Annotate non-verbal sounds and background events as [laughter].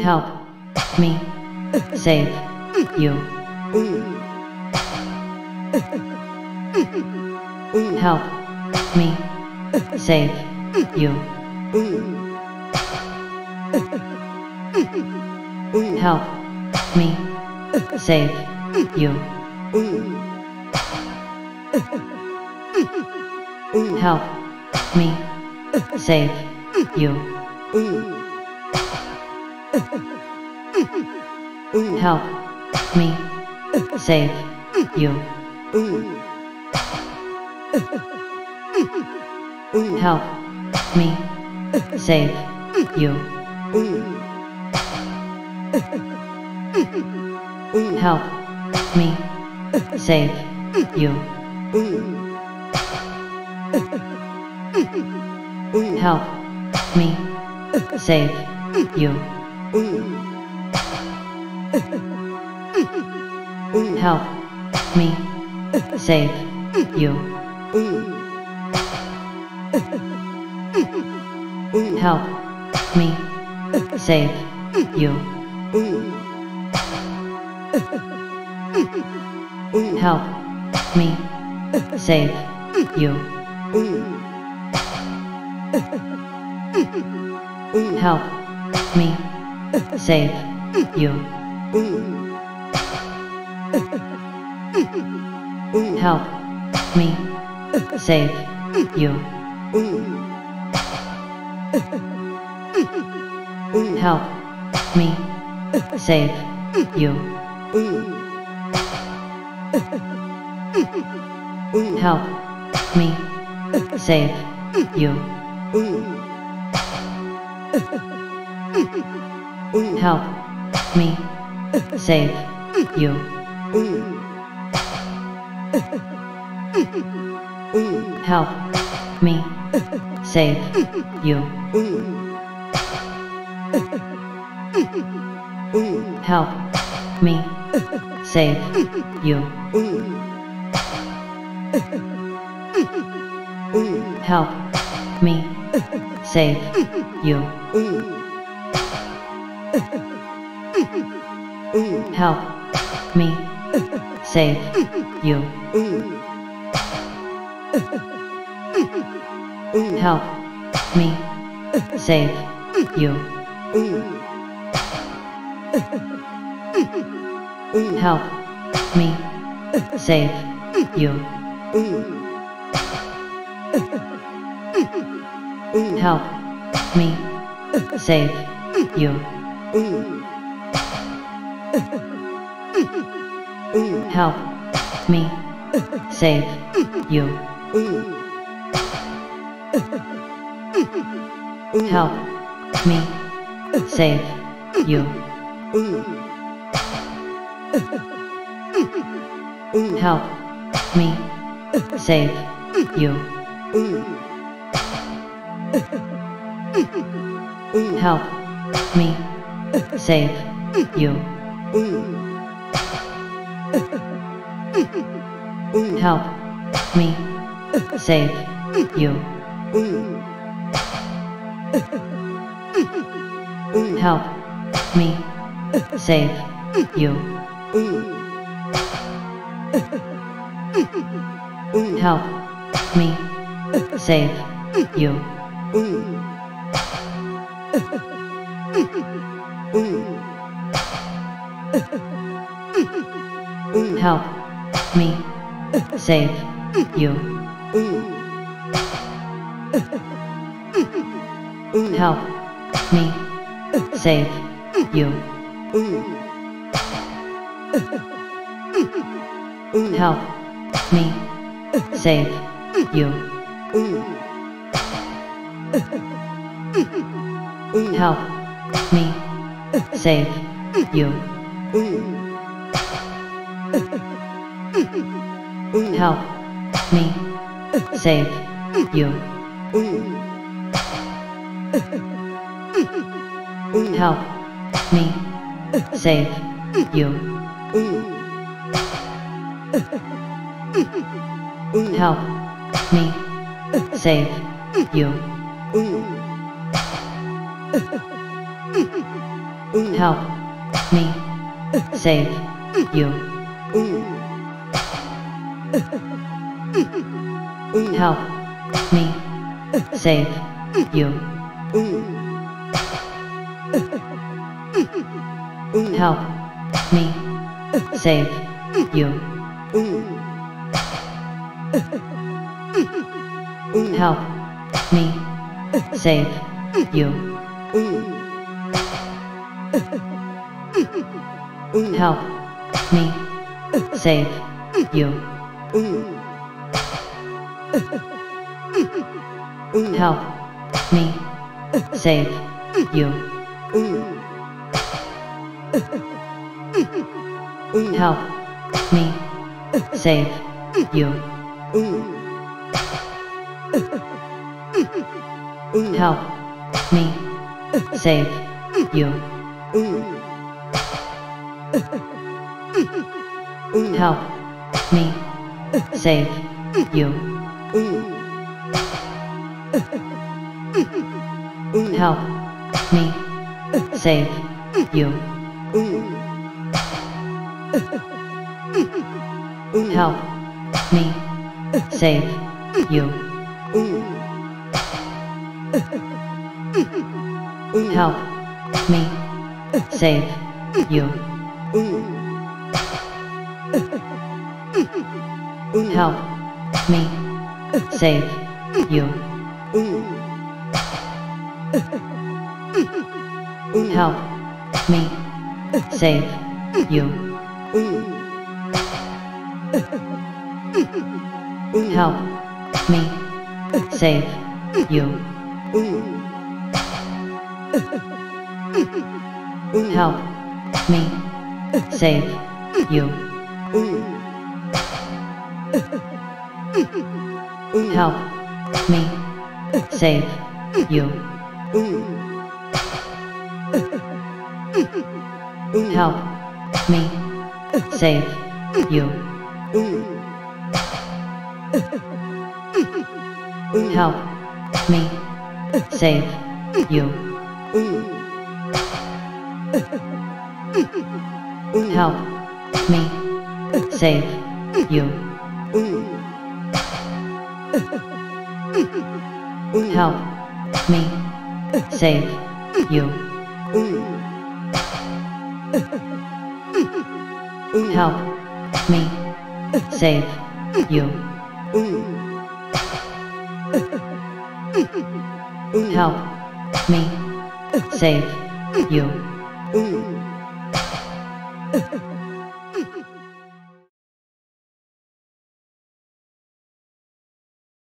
Help me save you. Help me save you. Help me save you. Help me save you. Help me save you. Help me save you. Help me save you. Help me save you. Help me save you. Help me save you. Help me save you. Help me save you. Help me save you. Help me save you. Help me save you. Help me save you. Help me save you. Help me save you. Help me save you. Help me save you. Help me save you. Help me save you. Help me save you. Help me save you. Help me save you. Help me save you. Help me save you. Help me save you. Help me save you. Help me save you. Help me save you. Help me save you. Help me save you. Help me save you. Help me save you. Help me save you. Help me save you. Help me save you. Help me save you. Help me save you. Help me save you. Help me save you. Help me save you. Help me save you. Help me save you. Help me save you. Help me save you. Help me save you. Help me save you. Help me save you. Help me save you. Help me save you. Help me save you. Help me save you. Help me save you. Help me save you. Help me save you. Help me save you. Help me save you. Help me save you. [laughs] [laughs]